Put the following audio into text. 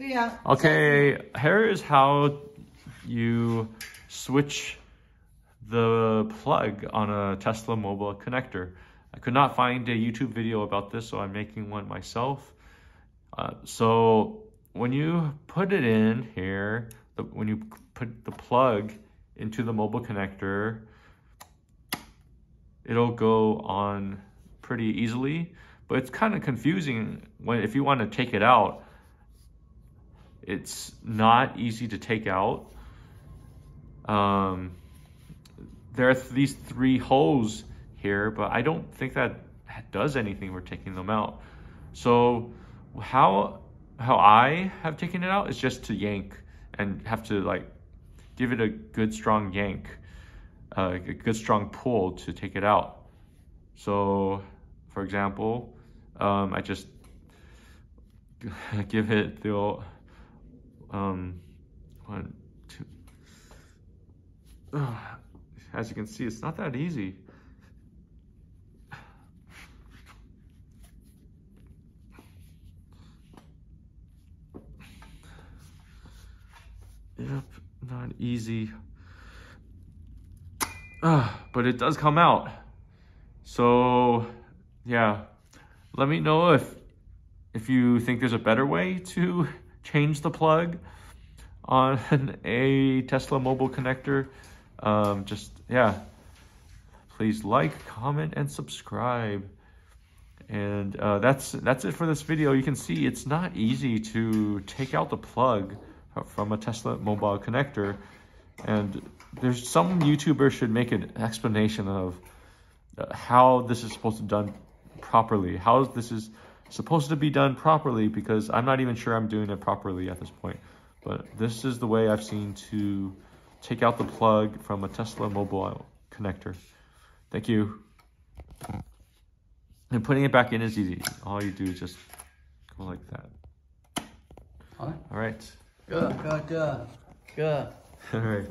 对呀、Okay, here is how you switch the plug on a Tesla mobile connector. I could not find a YouTube video about this, so I'm making one myself. Uh, so when you put it in here, the, when you put the plug into the mobile connector, it'll go on pretty easily, but it's kind of confusing when if you want to take it out it's not easy to take out. Um, there are th- these three holes here, but I don't think that does anything for taking them out. So how how I have taken it out is just to yank and have to like give it a good strong yank, uh, a good strong pull to take it out. So, for example, um, I just give it the um, one, two. As you can see, it's not that easy. Yep, not easy. Ah, but it does come out. So, yeah. Let me know if if you think there's a better way to change the plug on a Tesla mobile connector. Um, just, yeah. Please like, comment, and subscribe. And uh, that's that's it for this video. You can see it's not easy to take out the plug from a Tesla mobile connector. And there's some YouTubers should make an explanation of uh, how this is supposed to be done properly. How this is supposed to be done properly because I'm not even sure I'm doing it properly at this point. But this is the way I've seen to take out the plug from a Tesla mobile connector. Thank you. And putting it back in is easy. All you do is just go like that. All right. All right. Good, good, good, good. All right.